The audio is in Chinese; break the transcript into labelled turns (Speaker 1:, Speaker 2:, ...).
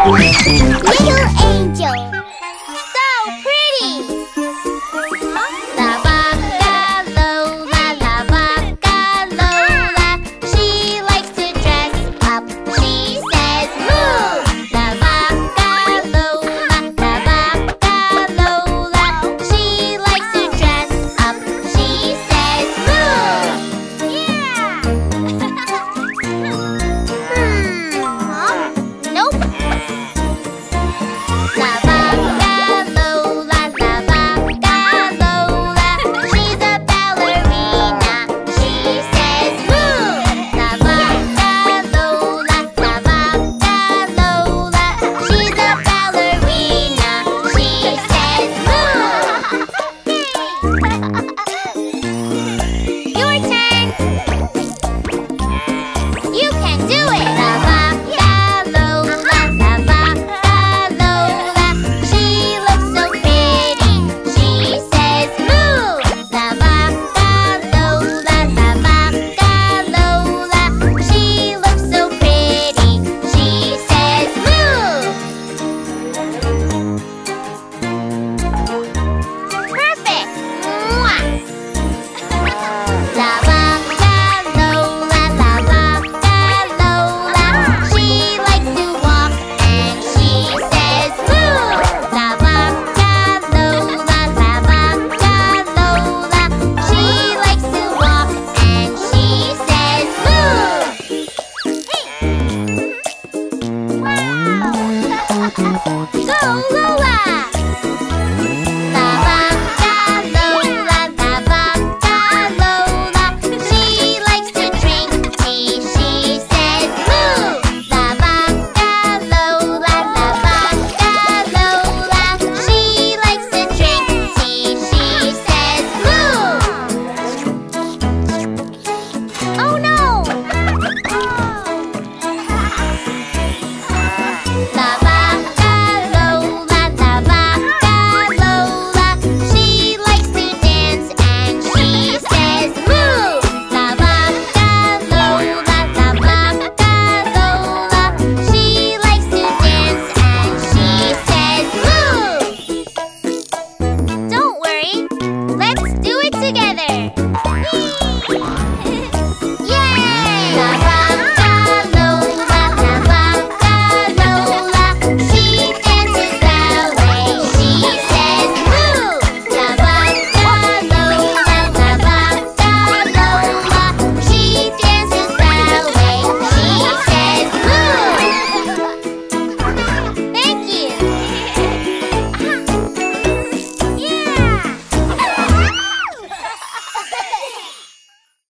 Speaker 1: 啊哈